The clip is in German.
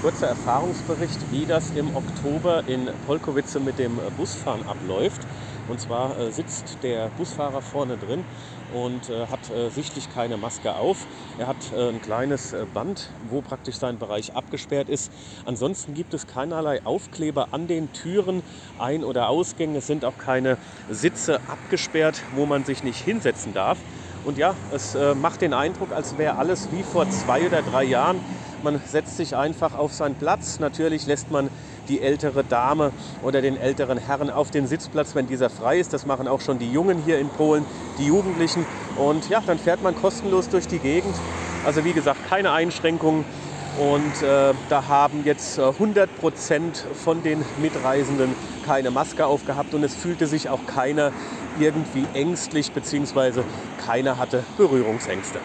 kurzer Erfahrungsbericht, wie das im Oktober in Polkowice mit dem Busfahren abläuft. Und zwar äh, sitzt der Busfahrer vorne drin und äh, hat äh, sichtlich keine Maske auf. Er hat äh, ein kleines äh, Band, wo praktisch sein Bereich abgesperrt ist. Ansonsten gibt es keinerlei Aufkleber an den Türen, Ein- oder Ausgängen. Es sind auch keine Sitze abgesperrt, wo man sich nicht hinsetzen darf. Und ja, es äh, macht den Eindruck, als wäre alles wie vor zwei oder drei Jahren. Man setzt sich einfach auf seinen Platz. Natürlich lässt man die ältere Dame oder den älteren Herrn auf den Sitzplatz, wenn dieser frei ist. Das machen auch schon die Jungen hier in Polen, die Jugendlichen. Und ja, dann fährt man kostenlos durch die Gegend. Also wie gesagt, keine Einschränkungen. Und äh, da haben jetzt äh, 100 Prozent von den Mitreisenden keine Maske aufgehabt und es fühlte sich auch keiner irgendwie ängstlich, beziehungsweise keiner hatte Berührungsängste.